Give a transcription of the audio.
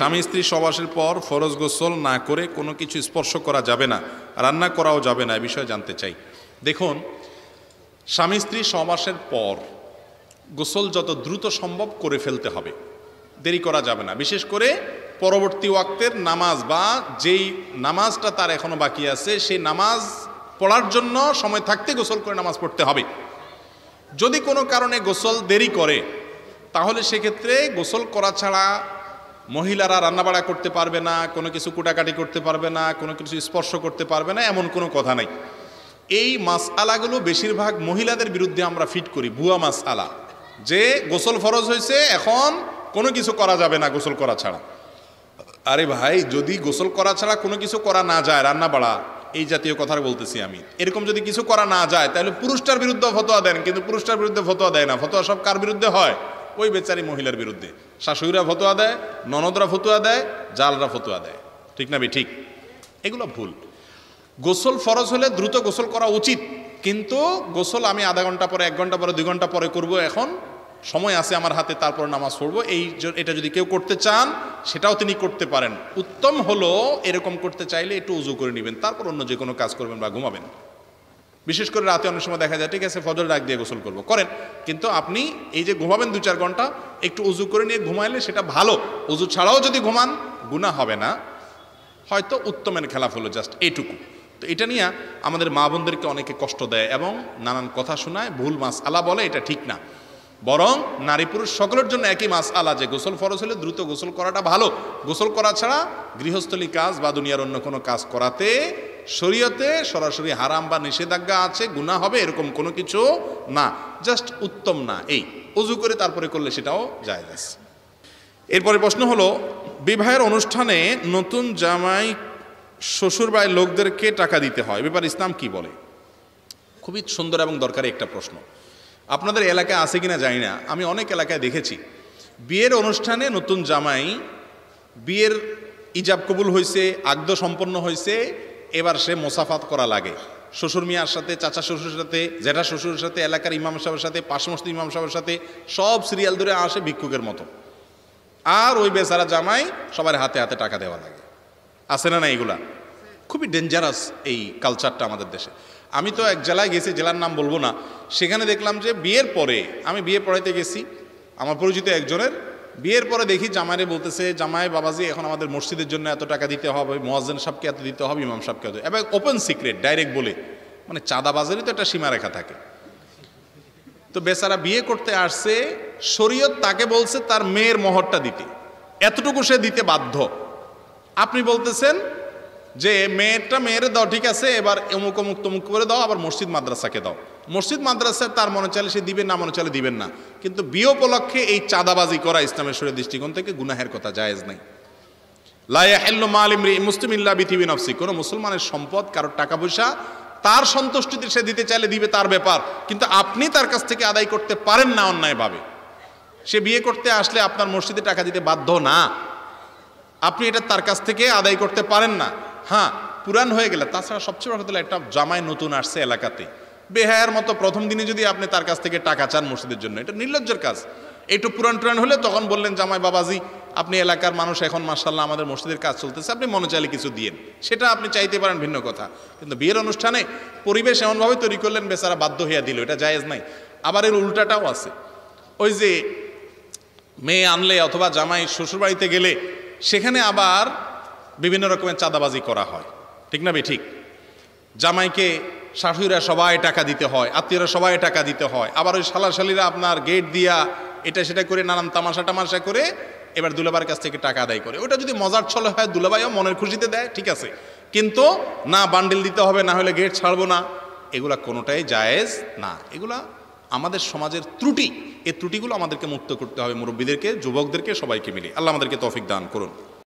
স্বামী স্ত্রী সবাসের পর ফরজ গোসল না করে কোনো কিছু স্পর্শ করা যাবে না, রান্না করাও যাবে না, এ বিষয়ে জানতে চাই। দেখুন, স্বামী স্ত্রী সবাসের পর গোসল যত দ্রুত সম্ভব করে ফেলতে হবে, দেরি করা যাবে না। বিশেষ করে পরবর্তী ওয়াক্তের নামাজ বা যেই নামাজটা তার এখনও বাকি আছে, সেই নামাজ পড়ার জন্য সময় থাকতে গোসল করে নামাজ পড়তে হবে। যদি কোনো কারণে গোসল দেরি করে, তাহলে সেক্ষেত্রে গোসল করা ছাড়া মহিলারা রান্নাবাড়া করতে পারবে না, কোনো কিছু কুটাকাটি করতে পারবে না, কোনো কিছু স্পর্শ করতে পারবে না, এমন কোনো কথা নাই। এই মাস আলাগুলো বেশিরভাগ মহিলাদের বিরুদ্ধে আমরা ফিট করি, ভুয়া মাস আলা যে গোসল ফরজ হয়েছে, এখন কোনো কিছু করা যাবে না গোসল করা ছাড়া। আরে ভাই, যদি গোসল করা ছাড়া কোনো কিছু করা না যায় রান্না বাড়া এই জাতীয় কথা বলতেছি আমি। এরকম যদি কিছু করা না যায়, তাহলে পুরুষটার বিরুদ্ধে ফতোয়া দেন, কিন্তু পুরুষটার বিরুদ্ধে ফতোয়া দেয় না। ফতোয়া সব কার বিরুদ্ধে হয়? ওই বেচারি মহিলার বিরুদ্ধে। শাশুড়িরা ফতোয়া দেয়, ননদরা ফতোয়া দেয়, জালরা ফতোয়া দেয়। ঠিক না ঠিক। এগুলো ভুল। গোসল ফরজ হলে দ্রুত গোসল করা উচিত, কিন্তু গোসল আমি আধা ঘণ্টা পরে, এক ঘণ্টা পরে, দুই ঘণ্টা পরে করব এখন। সময় আছে আমার হাতে, তারপর নামাজ পড়ব। এই এটা যদি কেউ করতে চান, সেটাও তিনি করতে পারেন। উত্তম হলো এরকম করতে চাইলে একটু উজু করে নেবেন, তারপর অন্য যে কোনো কাজ করবেন বা ঘুমাবেন। বিশেষ করে রাতে অনেক সময় দেখা যায়, ঠিক আছে ফজর ডাক দিয়ে গোসল করব। করেন, কিন্তু আপনি এই যে ঘুমাবেন দু চার ঘণ্টা, একটু উজু করে নিয়ে ঘুমাইলে সেটা ভালো। উজু ছাড়াও যদি ঘুমান গুণা হবে না। হয়তো উত্তমের খেলাফ হলো জাস্ট এইটুকু। তো এটা নিয়ে আমাদের মা বোনদেরকে অনেকে কষ্ট দেয় এবং নানান কথা শোনায়, ভুল মাস আলা বলে, এটা ঠিক না। বরং নারী পুরুষ সকলের জন্য একই মাস আলা যে গোসল ফরজ হলে দ্রুত গোসল করাটা ভালো। গোসল করা ছাড়া গৃহস্থলী কাজ বা দুনিয়ার অন্য কোনো কাজ করাতে শরীয়তে সরাসরি হারাম বা নিষেধাজ্ঞা আছে গুণা হবে, এরকম কোনো কিছু না। জাস্ট উত্তম না, এই। উজু করে তারপরে করলে সেটাও যায় আছে। এরপরে প্রশ্ন হলো, বিবাহের অনুষ্ঠানে নতুন জামাই শ্বশুর লোকদেরকে টাকা দিতে হয় ব্যাপার ইসলাম কি বলে? খুবই সুন্দর এবং দরকারি একটা প্রশ্ন। আপনাদের এলাকায় আছে কিনা জানি না, আমি অনেক এলাকায় দেখেছি। বিয়ের অনুষ্ঠানে নতুন জামাই, বিয়ের ইজাব কবুল হয়েছে আগদ সম্পন্ন হয়েছে এবার সে মোসাফাত করা লাগে। শ্বশুর মিয়ার সাথে, চাচা শ্বশুরের সাথে, জেঠা শ্বশুরের সাথে, এলাকার ইমাম সাহেবের সাথে পাশমস্ত ইমাম সাহেবের সাথে, সব সিরিয়াল ধরে আসে ভিক্ষুকের মতো। আর ওই বেচারা জামাই সবার হাতে হাতে টাকা দেওয়া লাগে। আছে না না এগুলা? খুবই ডেঞ্জারাস এই কালচারটা আমাদের দেশে। আমি তো এক জেলায় গেছি, জেলার নাম বলব না। সেখানে দেখলাম যে বিয়ের পরে, আমি বিয়ে পড়াইতে গেছি। আমার পরিচিত একজনের বিয়ের পরে দেখি জামাইরে বলতেছে, জামাই, বাবাজি, এখন আমাদের মসজিদের জন্য এত টাকা দিতে হবে, মোয়াজ্জেন সাহেবকে এত দিতে হবে, ইমাম সাহেবকে এত এবার ওপেন সিক্রেট ডাইরেক্ট বলে। মানে চাঁদাবাজারই তো একটা সীমারেখা থাকে। তো বেচারা বিয়ে করতে আসছে, শরীয়ত তাকে বলছে তার মেয়ের মোহরটা দিতে। এতটুকু সে দিতে বাধ্য। আপনি বলতেছেন যে মেয়েটা মেয়ের দাও, ঠিক আছে? এবার অমুক অমুক তমুক করে দাও, আবার মসজিদ মাদ্রাসাকে দাও। মসজিদ মাদ্রাসায় তার মনে চাইলে সে দিবেন না মনে চাইলে দিবেন না। কিন্তু বিয়ে উপলক্ষে এই চাঁদাবাজি করা ইসলামের শরীর দৃষ্টিকোণ থেকে গুনাহের কথা জায়েজ নাই। লাইয়াহিল্লু মাল ইমরি মুসলিম ইল্লা বিথিবি নফসি। কোনো মুসলমানের সম্পদ, কারোর টাকা পয়সা, তার সন্তুষ্টিতে সে দিতে চাইলে দিবে তার ব্যাপার। কিন্তু আপনি তার কাছ থেকে আদায় করতে পারেন না অন্যায়ভাবে। সে বিয়ে করতে আসলে আপনার মসজিদে টাকা দিতে বাধ্য না। আপনি এটা তার কাছ থেকে আদায় করতে পারেন না। হ্যাঁ পুরান হয়ে গেলে। তাছাড়া সবচেয়ে বড় কথা একটা জামাই নতুন আসছে এলাকাতে। বেহায়ার মতো প্রথম দিনে যদি আপনি তার কাছ থেকে টাকা চান মসজিদের জন্য, এটা নির্লজ্জের কাজ। একটু পুরান টুরান হলে তখন বললেন, জামাই বাবাজি, আপনি এলাকার মানুষ এখন মার্শাল্লাহ আমাদের মসজিদের কাজ চলতেছে, আপনি মনে চাইলে কিছু দিয়েন। সেটা আপনি চাইতে পারেন ভিন্ন কথা। কিন্তু বিয়ের অনুষ্ঠানে পরিবেশ এমনভাবে তৈরি করলেন, বেচারা বাধ্য হইয়া দিল, এটা জায়েজ নাই। আবার এর উল্টাটাও আছে। ওই যে মেয়ে আনলে অথবা জামাই শ্বশুরবাড়িতে গেলে, সেখানে আবার বিভিন্ন রকমের চাঁদাবাজি করা হয়। ঠিক না ঠিক? জামাইকে শাশুড়িরা সবাই টাকা দিতে হয়, আত্মীয়রা সবাই টাকা দিতে হয়। আবার ওই শালাশালিরা আপনার গেট দিয়া এটা সেটা করে নানান তামাশা টামাশা করে এবার দুলাবার কাছ থেকে টাকা আদায় করে। ওটা যদি মজার ছলে হয় দুলাবাইও মনের খুশিতে দেয়, ঠিক আছে। কিন্তু না বান্ডিল দিতে হবে, না হলে গেট ছাড়বো না। এগুলা কোনোটাই জায়েজ না। এগুলা আমাদের সমাজের ত্রুটি। এই ত্রুটিগুলো আমাদেরকে মুক্ত করতে হবে। মুরব্বীদেরকে, যুবকদেরকে, সবাইকে মিলে আল্লাহ আমাদেরকে তৌফিক দান করুন।